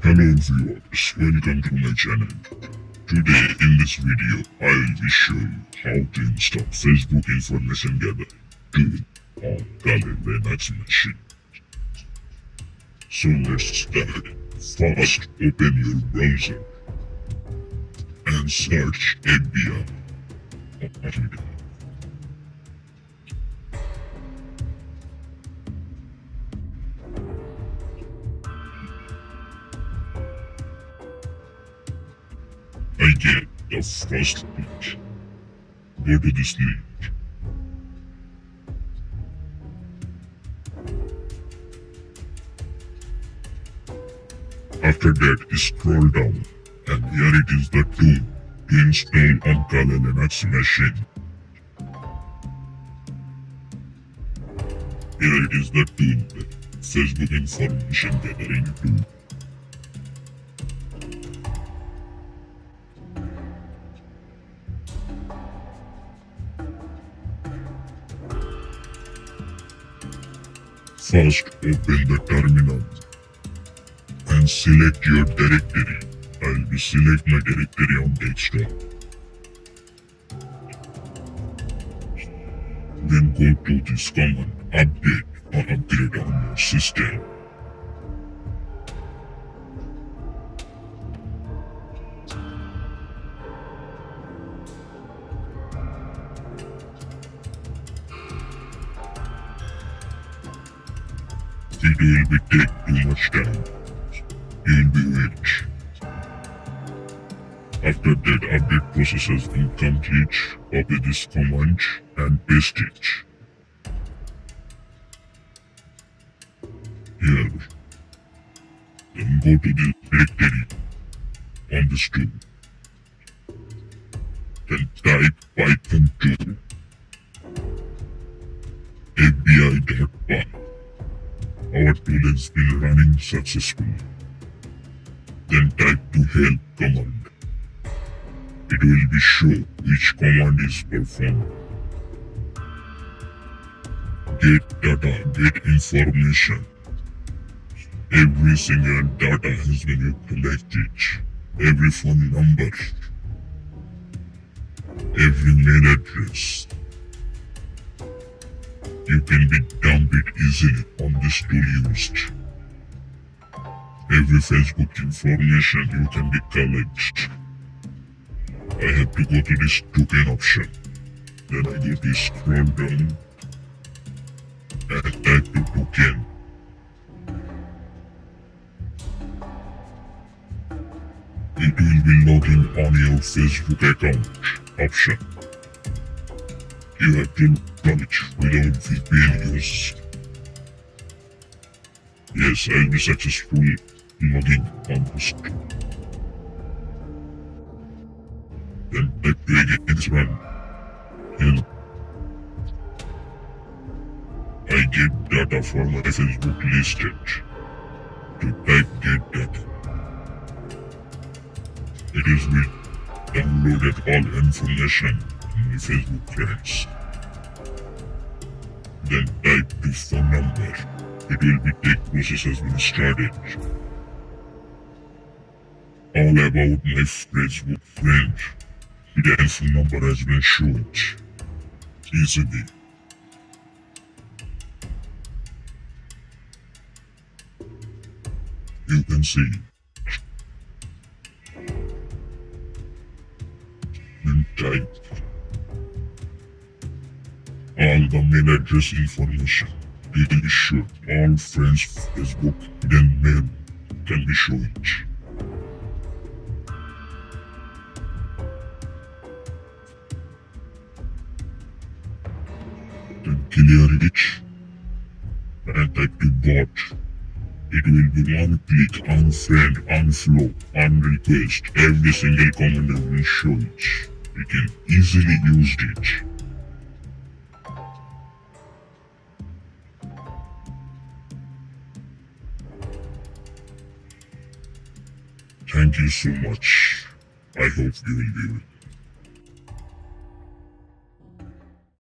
Hello viewers, welcome to my channel. Today in this video, I will show you how to install Facebook Information Gather tool on Kali Linux machine. So let's start. First, open your browser and search ABR. Get the first link. Go to this link. After that, scroll down, and here it is the tool to install on Kali Linux machine. Here it is the tool, Facebook information gathering tool. First, open the terminal and select your directory. I'll be select my directory on desktop. Then go to this command update or upgrade on your system. It will be take too much time. You'll be rich. After that update process has been complete, copy this command and paste it. Here. Then go to the directory on this tool. Then type python 2 Tool has been running successfully. Then type to help command. It will be show which command is performed. Get data, get information. Every single data has been collected. Every phone number. Every mail address. You can be dump it easily on this tool used. Every Facebook information you can be collect. I have to go to this token option. Then I go to scroll down and type the token. It will be logging on your Facebook account option. You have to run it without VPN use. Yes, I'll be successfully logging on this tool. Then type the against run. And I get data for my Facebook listed. To type get data. It is with downloaded all information in the Facebook friends. Then type the phone number. It will be take process has been started. All about my Facebook friend. The phone number has been shown. Easily. You can see. Then type all the mail address information. It is shown. All friends Facebook, then mail can be shown. Then clear it and type to bot. It will be one click, unfriend, unflow, unrequest. Every single command will be shown. You can easily use it. Thank you so much. I hope you do it.